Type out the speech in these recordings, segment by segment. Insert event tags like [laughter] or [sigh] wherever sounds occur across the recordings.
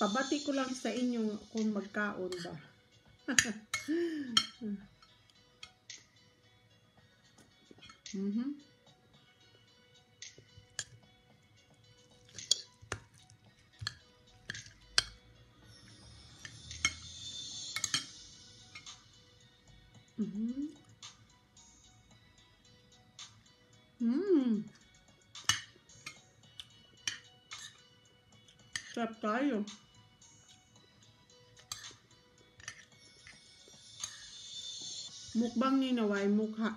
Pabati ko lang sa inyo kung magkaon ba. [laughs] mhm. Mhm. Mm. Sarap tayo. มุกบ้างนี่นะไว้มุกฮะ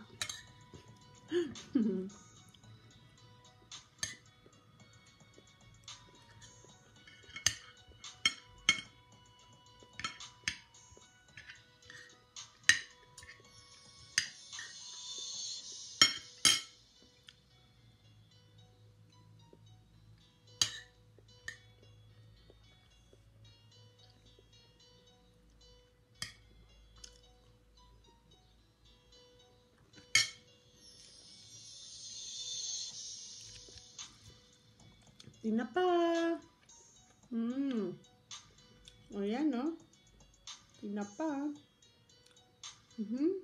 Tinapa. Hmm. O yan, no? Tinapa. Mhm.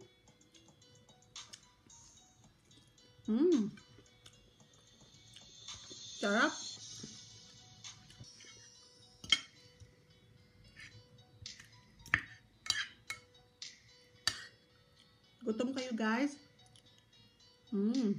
Hmm. Sarap. Gutom kayo, guys? Hmm.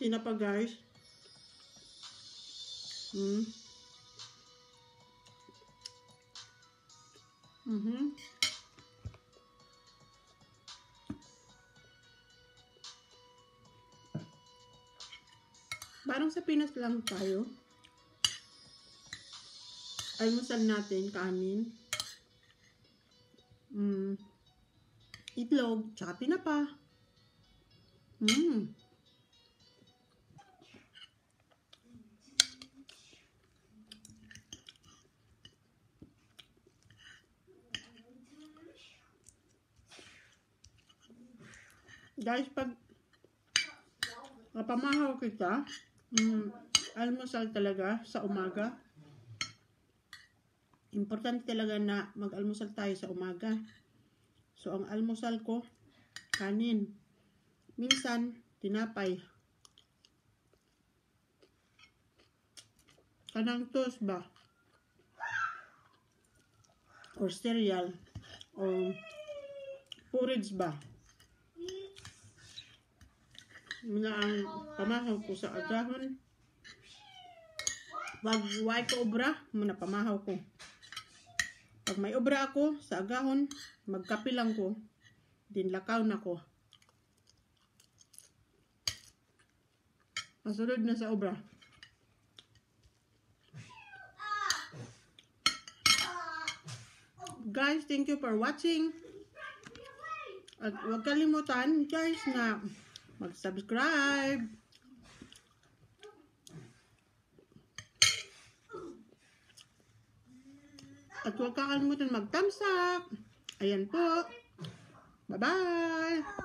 Tinapa guys. Hmm. Mhm. Parang sa Pinas lang tayo. Almusal natin, kanin. Mm. Itlog, tsaka tinapa. Mm. Guys, pag napamahaw kita, mm, almusal talaga sa umaga. Importante talaga na mag-almusal tayo sa umaga. So, ang almusal ko, kanin. Minsan, tinapay. Kanang toast ba? Or cereal. Or porridge ba? Muna ang pamahaw ko sa agahon. Wag way ko obra, muna pamahaw ko. Pag may obra ako sa agahon, magkape lang ko. Dinlakaw na ko. Masunod na sa obra. Guys, thank you for watching. At huwag kalimutan, guys, na mag-subscribe. At huwag kakalimutan mag-thumbs up. Ayan po. Bye-bye!